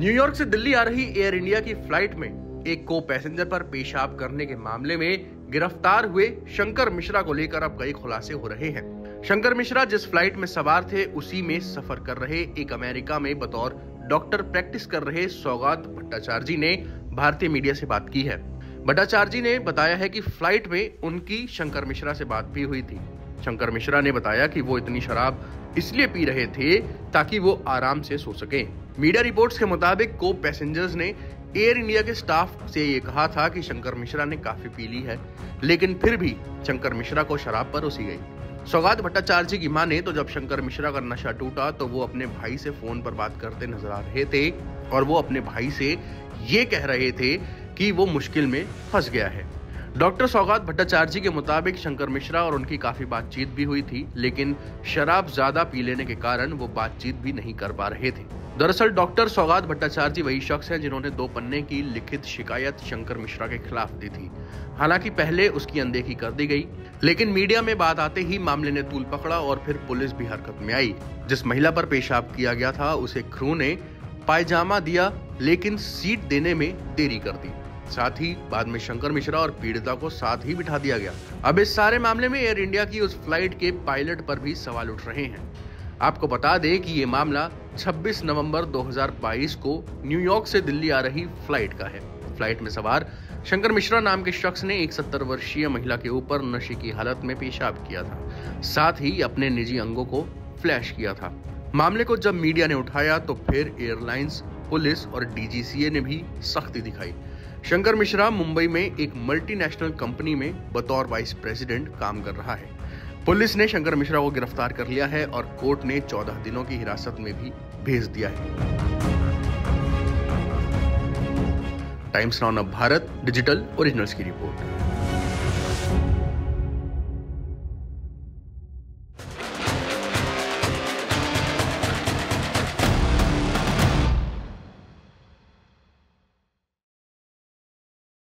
New York से दिल्ली आ रही air India की फ़्लाइट में एक को पैसेंजर पर पेशाब करने के मामले में गिरफ़्तार हुए शंकर मिश्रा को लेकर अब कई खुलासे हो रहे हैं। शंकर मिश्रा जिस फ़्लाइट में सवार थे, उसी में सफ़र कर रहे एक अमेरिका में बतौर डॉक्टर प्रैक्टिस कर रहे सौगात भट्टाचार्य ने भारतीय मीडिया से बात की है। भट्टाचार्य ने बताया है कि फ़्लाइट में उनकी शंकर मिश्रा से बात भी हुई थी। शंकर मिश्रा ने बताया कि वो इतनी शराब इसलिए पी रहे थे ताकि वो आराम से सो सके। मीडिया रिपोर्ट्स के मुताबिक को पैसेंजर्स ने एयर इंडिया के स्टाफ से ये कहा था कि शंकर मिश्रा ने काफ़ी पी ली है, लेकिन फिर भी शंकर मिश्रा को शराब पर उसी गई। सौगात भट्टाचार्य की माने तो जब शंकर मिश्रा का नशा टूटा तो वो अपने भाई से फ़ोन पर बात करते नज़र आ रहे थे और वो अपने भाई से ये कह रहे थे कि वो मुश्किल में फंस गया है। डॉक्टर सौगात भट्टाचार्य के मुताबिक शंकर मिश्रा और उनकी काफ़ी बातचीत भी हुई थी, लेकिन शराब ज़्यादा पी लेने के कारण वो बातचीत भी नहीं कर पा रहे थे। दरअसल डॉक्टर सौगात भट्टाचार्य वही शख्स हैं जिन्होंने दो पन्ने की लिखित शिकायत शंकर मिश्रा के खिलाफ दी थी। हालाँकि पहले उसकी अनदेखी कर दी गई, लेकिन मीडिया में बात आते ही मामले ने तूल पकड़ा और फिर पुलिस भी हरकत में आई। जिस महिला पर पेशाब किया गया था, उसे क्रू ने पायजामा दिया, लेकिन सीट देने में देरी कर दी। साथ ही बाद में शंकर मिश्रा और पीड़िता को साथ ही बिठा दिया गया। अब इस सारे मामले में एयर इंडिया की उस फ़्लाइट के पायलट पर भी सवाल उठ रहे हैं। आपको बता दें कि ये मामला 26 नवंबर 2022 को न्यूयॉर्क से दिल्ली आ रही फ़्लाइट का है। फ़्लाइट में सवार शंकर मिश्रा नाम के शख्स ने एक सत्तर वर्षीय महिला के ऊपर नशे की हालत में पेशाब किया था, साथ ही अपने निजी अंगों को फ्लैश किया था। मामले को जब मीडिया ने उठाया तो फिर एयरलाइंस, पुलिस और डीजीसीए ने भी सख्ती दिखाई। शंकर मिश्रा मुंबई में एक मल्टीनेशनल कंपनी में बतौर वाइस प्रेसिडेंट काम कर रहा है। पुलिस ने शंकर मिश्रा को गिरफ़्तार कर लिया है और कोर्ट ने 14 दिनों की हिरासत में भी भेज दिया है। Times now Bharat digital originals की रिपोर्ट।